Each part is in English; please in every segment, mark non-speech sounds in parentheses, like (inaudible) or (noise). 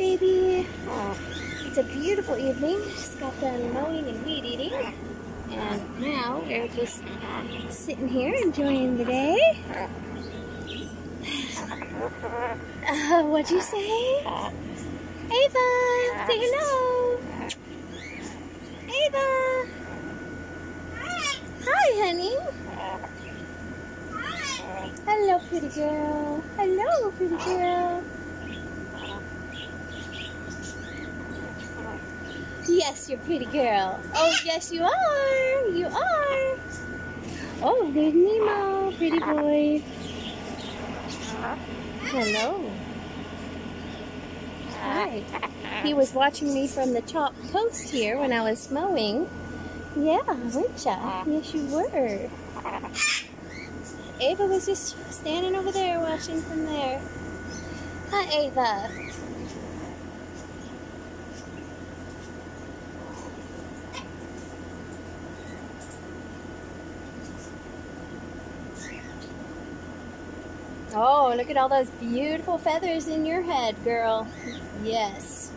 baby. It's a beautiful evening. Just got done mowing and weed eating. And now we're just sitting here enjoying the day. Uh, what'd you say? Ava, say hello. Ava. Hi, honey. Hello, pretty girl. Hello, pretty girl. Yes, you're pretty girl. Oh, yes, you are. You are. Oh, there's Nemo, pretty boy. Hello. Hi. He was watching me from the top post here when I was mowing. Yeah, weren't ya? Yes, you were. Ava was just standing over there watching from there. Hi, Ava. Oh, look at all those beautiful feathers in your head, girl. Yes.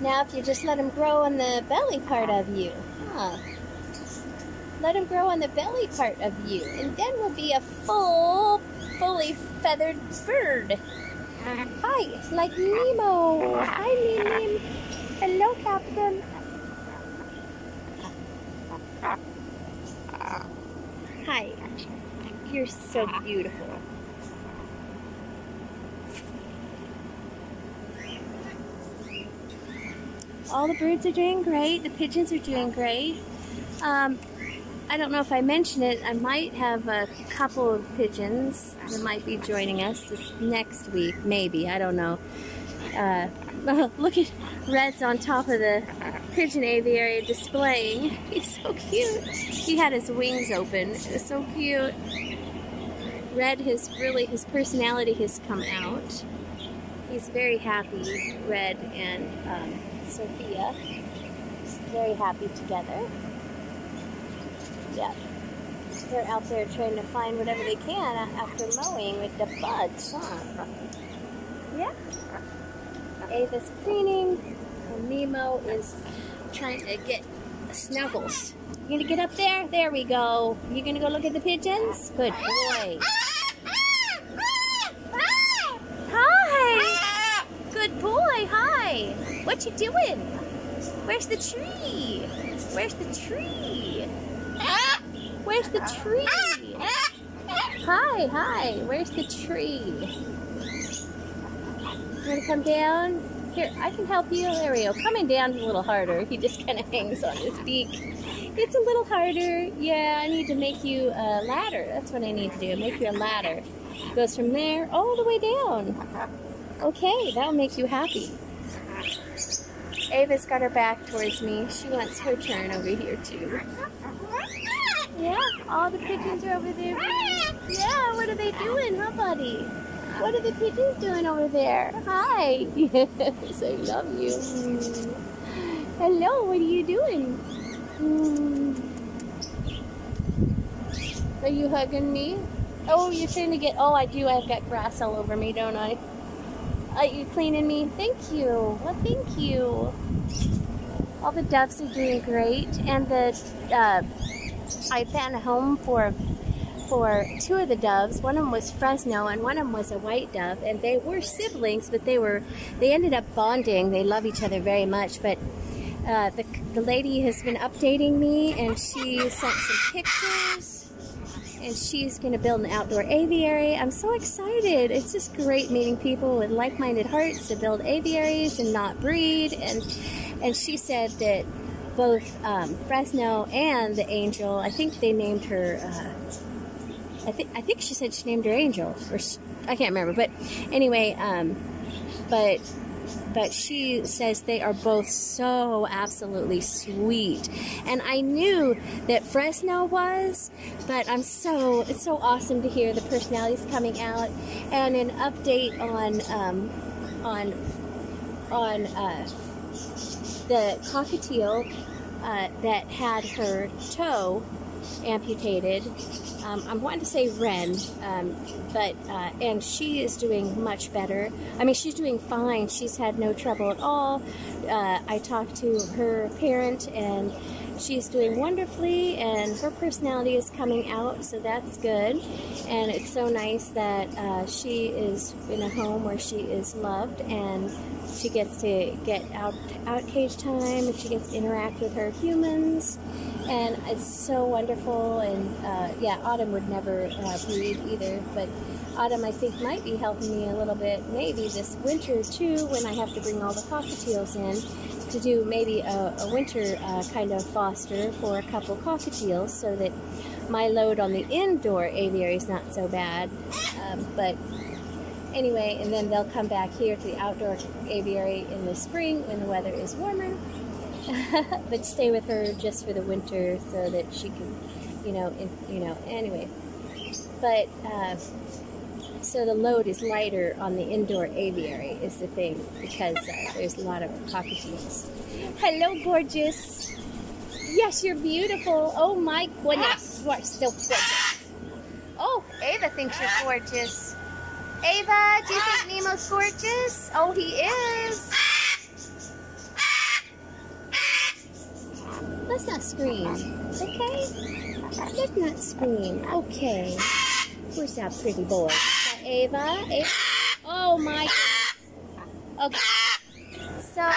Now, if you just let them grow on the belly part of you, huh? Let them grow on the belly part of you, and then we'll be a full, fully feathered bird. Hi, like Nemo. Hi, Nemo. Hello, Captain. Hi. You're so beautiful. All the birds are doing great. The pigeons are doing great. Um, I don't know if I mentioned it. I might have a couple of pigeons that might be joining us this next week, maybe. I don't know. Uh, (laughs) look at Red's on top of the pigeon aviary displaying. (laughs) He's so cute. He had his wings open. It was so cute. Red has really, his personality has come out. He's very happy, Red and um, Sophia. Very happy together. Yeah. They're out there trying to find whatever they can after mowing with the buds, huh? Yeah. Ava's cleaning, and Nemo is trying to get snuggles. You gonna get up there? There we go. You gonna go look at the pigeons? Good boy. Hi! Good boy, hi! What you doing? Where's the tree? Where's the tree? Where's the tree? Hi, hi. Where's the tree? You want to come down? Here, I can help you. There we go. Coming down a little harder. He just kind of (laughs) hangs on his beak. It's a little harder. Yeah, I need to make you a ladder. That's what I need to do. Make you a ladder. Goes from there all the way down. Okay, that'll make you happy. Ava's got her back towards me. She wants her turn over here too. Yeah, all the pigeons are over there. Yeah, what are they doing, huh, buddy? What are the pigeons doing over there? Hi. (laughs) Yes, I love you. Hello, what are you doing? Hmm. Are you hugging me? Oh, you're trying to get, oh, I do. I've got grass all over me, don't I? Are you cleaning me? Thank you. Well, thank you. All the doves are doing great. And the, uh, I found a home for for two of the doves. One of them was Fresno and one of them was a white dove. And they were siblings, but they were, they ended up bonding. They love each other very much. But uh, the, the lady has been updating me and she sent some pictures and she's going to build an outdoor aviary. I'm so excited. It's just great meeting people with like-minded hearts to build aviaries and not breed. And and she said that both um, Fresno and the angel, I think they named her. Uh, I think I think she said she named her Angel, or she, I can't remember. But anyway, um, but but she says they are both so absolutely sweet. And I knew that Fresno was, but I'm so, it's so awesome to hear the personalities coming out and an update on, um, on, on, uh, the cockatiel uh, that had her toe amputated Um, I'm wanting to say Wren, um, but uh, and she is doing much better. I mean, she's doing fine. She's had no trouble at all. Uh, I talked to her parent, and she's doing wonderfully, and her personality is coming out, so that's good. And it's so nice that uh, she is in a home where she is loved and she gets to get out out cage time and she gets to interact with her humans and it's so wonderful and uh, yeah autumn would never uh, breed either but autumn i think might be helping me a little bit maybe this winter too when i have to bring all the cockatiels in to do maybe a, a winter uh, kind of foster for a couple cockatiels so that my load on the indoor aviary is not so bad um, but anyway, and then they'll come back here to the outdoor aviary in the spring when the weather is warmer. (laughs) but stay with her just for the winter so that she can, you know, in, you know. Anyway, but uh, so the load is lighter on the indoor aviary is the thing because uh, there's a lot of cockatoos. Hello, gorgeous. Yes, you're beautiful. Oh my goodness, you are so gorgeous. Oh, Ava thinks you're gorgeous. Ava, do you think Nemo's gorgeous? Oh, he is. Let's not scream, okay? Let's not scream, okay? Where's that pretty boy? Ava? Ava? Oh my goodness. Okay. So,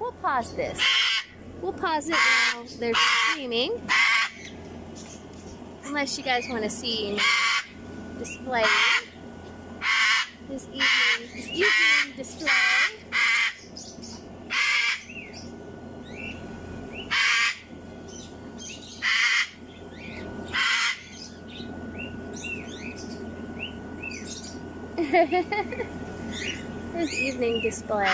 we'll pause this. We'll pause it while they're screaming. Unless you guys want to see display. This evening, this evening display. (laughs) this evening display.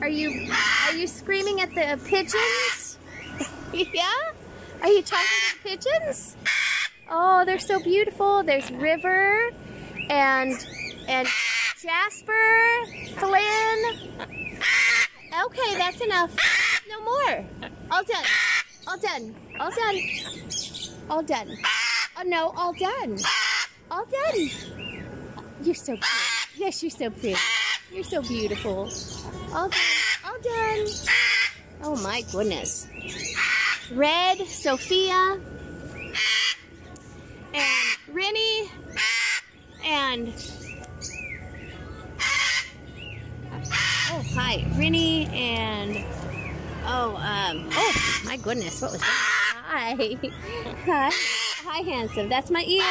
Are you are you screaming at the pigeons? (laughs) yeah? Are you talking to the pigeons? Oh, they're so beautiful. There's River and and Jasper, Flynn. Okay, that's enough. No more. All done. All done. All done. All done. Oh no, all done. All done. You're so pretty. Yes, you're so pretty. You're so beautiful. All done. All done. Oh my goodness. Red, Sophia, and Rennie, and oh hi, Rennie and oh um oh my goodness, what was that? Hi, hi, hi, handsome. That's my ear.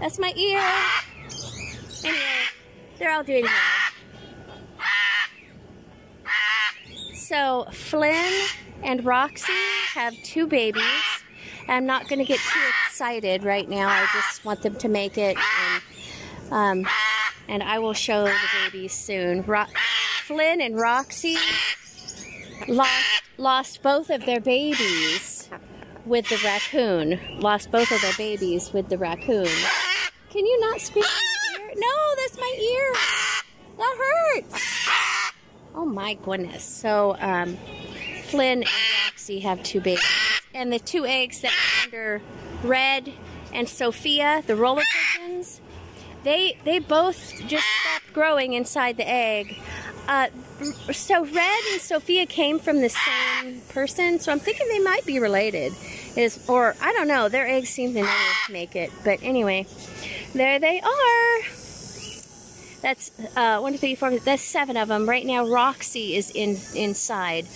That's my ear. Anyway, they're all doing well. So Flynn and Roxy have two babies. I'm not going to get too excited right now. I just want them to make it. And, um, and I will show the babies soon. Ro Flynn and Roxy lost, lost both of their babies with the raccoon. Lost both of their babies with the raccoon. Can you not in my ear? No, that's my ear. That hurts. Oh my goodness. So, um, Flynn Have two babies. And the two eggs that are under Red and Sophia, the roller pigeons, they, they both just stopped growing inside the egg. Uh, so Red and Sophia came from the same person, so I'm thinking they might be related. Is Or, I don't know, their eggs seem to never make it. But anyway, there they are. That's uh, one, two, three, four. That's seven of them right now. Roxy is in inside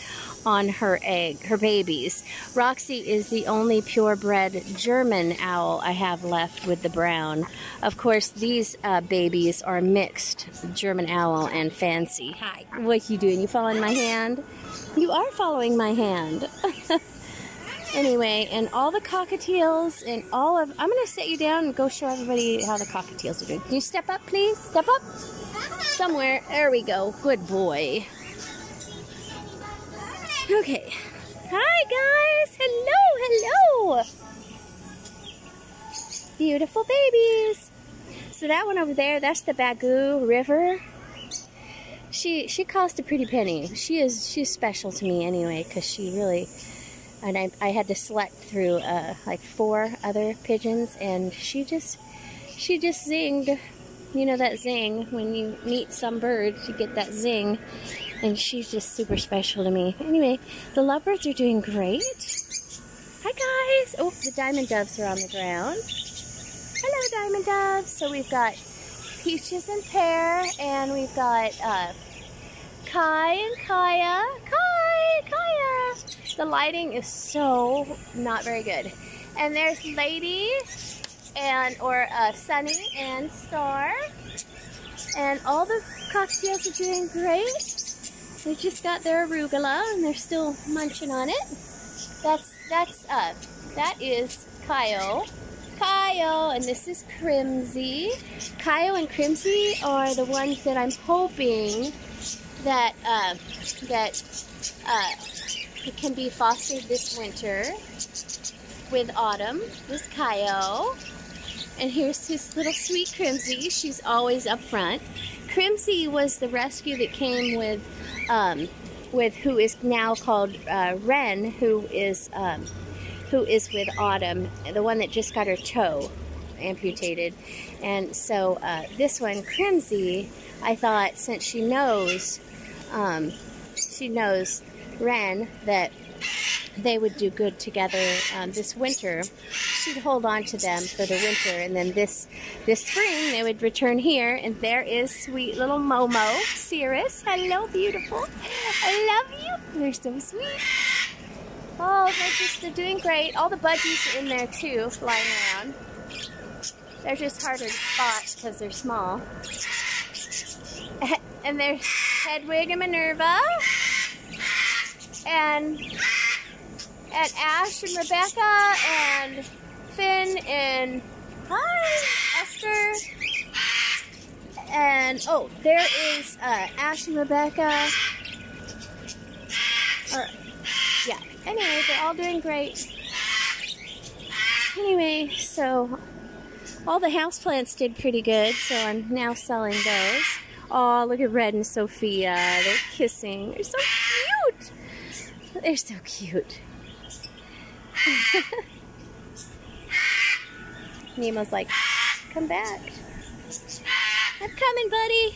on her egg, her babies. Roxy is the only purebred German owl I have left with the brown. Of course, these uh, babies are mixed German owl and fancy. Hi, what you doing? You following my hand? You are following my hand. (laughs) anyway, and all the cockatiels and all of, I'm going to set you down and go show everybody how the cockatiels are doing. Can you step up, please? Step up. Somewhere. There we go. Good boy. Okay. Hi, guys. Hello, hello. Beautiful babies. So that one over there, that's the Bagoo River. she she cost a pretty penny. She is she's special to me anyway because she really and I, I had to select through uh, like four other pigeons and she just she just zinged you know that zing when you meet some birds you get that zing and she's just super special to me. Anyway the lovebirds are doing great. Hi guys. Oh the diamond doves are on the ground. Hello diamond doves. So we've got peaches and pear and we've got uh, kai and kaya. Kai kaya. The lighting is so not very good. And there's lady and or uh, Sunny and Star. And all the cockatiels are doing great. They just got their arugula and they're still munching on it. That's that's uh that is Kyle. Kyle and this is Crimsy. Kyle and Crimsy are the ones that I'm hoping that uh, that uh, can be fostered this winter with Autumn. This Kyle. And here's his little sweet Crimsy. She's always up front. Crimsy was the rescue that came with, um, with who is now called uh, who is um, who is with Autumn, the one that just got her toe amputated. And so uh, this one, Crimsy, I thought since she knows, um, she knows Wren that they would do good together um, this winter. She'd hold on to them for the winter, and then this this spring they would return here. And there is sweet little Momo, Cirrus. Hello, beautiful. I love you. They're so sweet. Oh, they're just they're doing great. All the budgies are in there too, flying around. They're just harder to spot because they're small. (laughs) And there's Hedwig and Minerva. And and Ash and Rebecca and Finn and hi. Esther. And oh there is uh, Ash and Rebecca. Or yeah. Anyway they're all doing great. Anyway so all the houseplants did pretty good so I'm now selling those. Oh look at Red and Sophia. They're kissing. They're so cute they're so cute (laughs) Nemo's like, come back. I'm coming, buddy.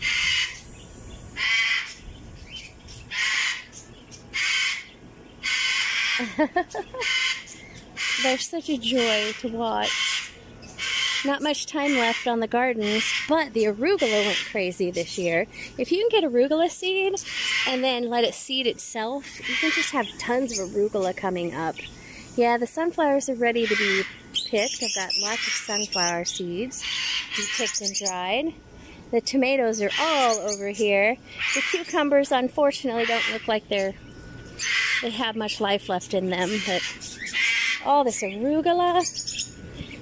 (laughs) They're such a joy to watch. Not much time left on the gardens, but the arugula went crazy this year. If you can get arugula seed and then let it seed itself, you can just have tons of arugula coming up. Yeah, the sunflowers are ready to be picked. I've got lots of sunflower seeds to be picked and dried. The tomatoes are all over here. The cucumbers, unfortunately, don't look like they're they have much life left in them, but all this arugula.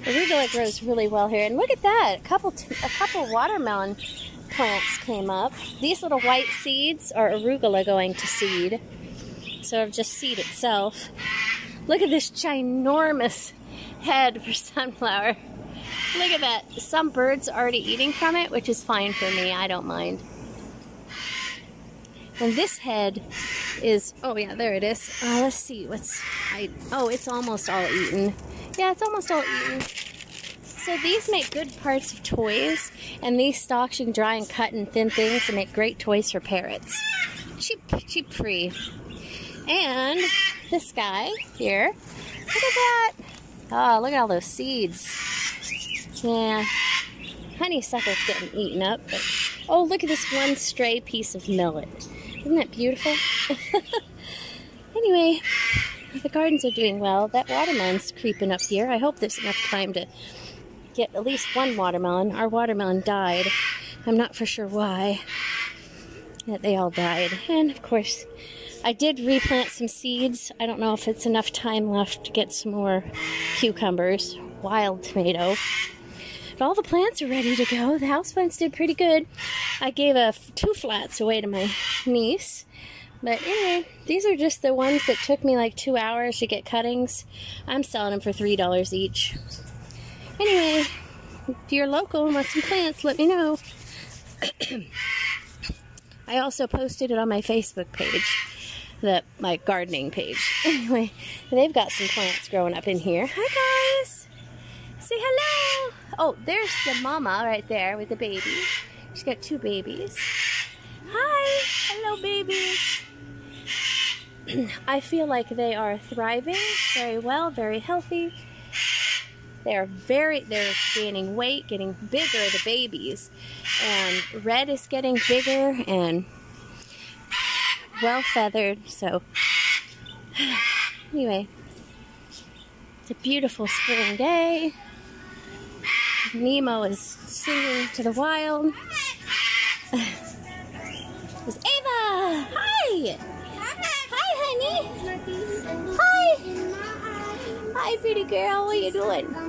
Arugula grows really well here, and look at that! A couple, a couple watermelon plants came up. These little white seeds are arugula going to seed, so just seed itself. Look at this ginormous head for (laughs) sunflower. Look at that. Some birds are already eating from it, which is fine for me. I don't mind. And this head is, oh yeah, there it is. Uh, let's see, what's, I, oh, it's almost all eaten. Yeah, it's almost all eaten. So these make good parts of toys, and these stalks you can dry and cut in thin things to make great toys for parrots. Cheap, cheap free. And this guy here, look at that. Oh, look at all those seeds. Yeah, honeysuckle's getting eaten up. But, oh, look at this one stray piece of millet. Isn't that beautiful? (laughs) anyway, the gardens are doing well. That watermelon's creeping up here. I hope there's enough time to get at least one watermelon. Our watermelon died. I'm not for sure why. That they all died. And of course, I did replant some seeds. I don't know if it's enough time left to get some more cucumbers, wild tomato. But all the plants are ready to go. The houseplants did pretty good. I gave a two flats away to my niece. But anyway, these are just the ones that took me like two hours to get cuttings. I'm selling them for $3 each. Anyway, if you're local and want some plants, let me know. I also posted it on my Facebook page, the my gardening page. (laughs) Anyway, they've got some plants growing up in here. Hi guys. Say hello. Oh, there's the mama right there with the baby. She's got two babies. Hi. Hello babies. (clears throat) I feel like they are thriving very well, very healthy. They're very, they're gaining weight, getting bigger, the babies. And Red is getting bigger and well feathered. So, (sighs) anyway, it's a beautiful spring day. Nemo is singing to the wild. (sighs) It's Ava! Hi! Hi, honey! Hi! Hi, pretty girl. What are you doing?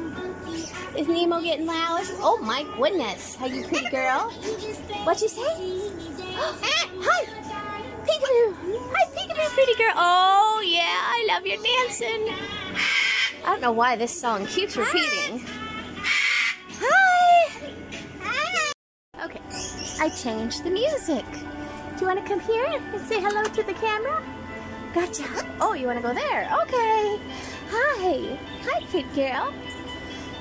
Is Nemo getting loud? Oh my goodness. Are you pretty girl? What you say? (gasps) Hi! Peekaboo! Hi, peekaboo, pretty girl. Oh, yeah, I love your dancing. I don't know why this song keeps repeating. Hi! Okay, I changed the music. Do you want to come here and say hello to the camera? Gotcha. Oh, you want to go there? Okay. Hi. Hi, cute girl.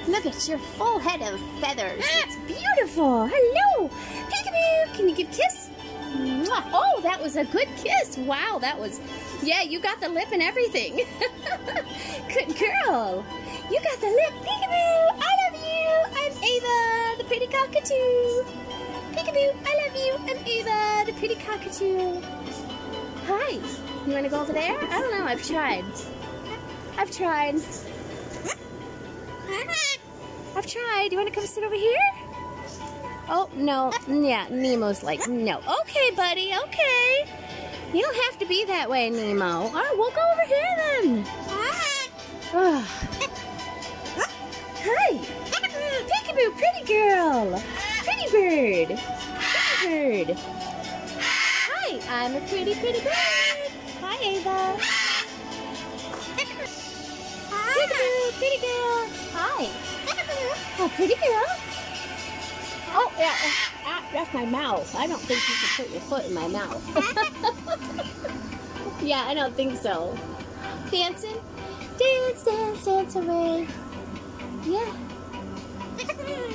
Look at your full head of feathers. Ah, it's beautiful. Hello. Peekaboo. Can you give a kiss? Mwah. Oh, that was a good kiss. Wow, that was... Yeah, you got the lip and everything. (laughs) good girl. You got the lip. Peekaboo. I love you. I'm Ava, the pretty cockatoo. Peekaboo. I love you. I'm Ava, the pretty cockatoo. Hi. You want to go over there? I don't know. I've tried. I've tried. I've tried. You want to come sit over here? Oh, no. Yeah, Nemo's like, no. Okay, buddy. Okay. You don't have to be that way, Nemo. All right, we'll go over here then. Oh. Hi. Peekaboo, pretty girl. Pretty bird. Pretty bird. Hi, I'm a pretty, pretty bird. Hi, Ava. Peekaboo, pretty girl. Hi. Oh, pretty girl. Oh, yeah, ah, that's my mouth. I don't think you should put your foot in my mouth. (laughs) yeah, I don't think so. Dancing? Dance, dance, dance away. Yeah.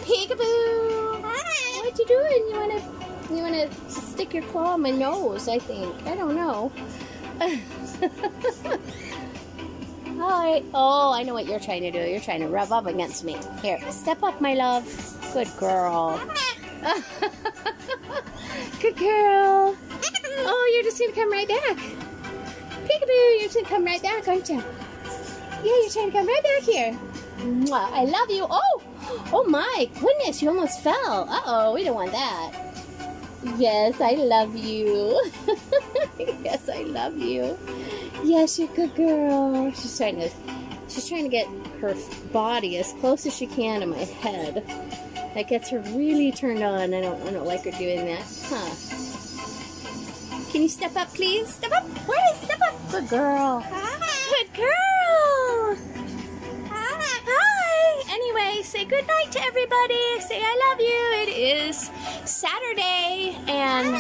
Peekaboo. What you doing? You wanna you wanna stick your claw in my nose, I think. I don't know. (laughs) Hi. Oh, I know what you're trying to do. You're trying to rub up against me. Here, step up, my love. Good girl. (laughs) Good girl. Oh, you're just gonna come right back. Peekaboo, you're gonna come right back, aren't you? Yeah, you're trying to come right back here. Mwah, I love you. Oh, (gasps) oh my goodness, you almost fell. Uh-oh, we don't want that. Yes, I love you. (laughs) yes, I love you. Yes, you're a good girl. She's trying to, she's trying to get her body as close as she can to my head. That gets her really turned on. I don't, I don't like her doing that. Huh. Can you step up, please? Step up. Where is step up? Good girl. Good girl. Hi. Anyway, say good night to everybody. Say I love you. It is Saturday, and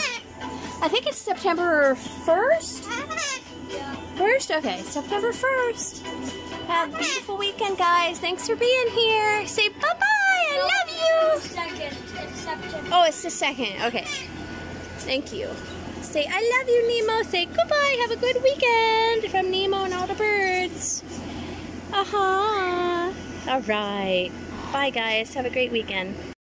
I think it's September 1st. First? Okay, September 1st. Have a beautiful weekend, guys. Thanks for being here. Say bye-bye. I love you. Second. It's September. Oh, it's the second. Okay. Thank you. Say I love you, Nemo. Say goodbye. Have a good weekend from Nemo and all the birds. Uh-huh. All right. Bye, guys. Have a great weekend.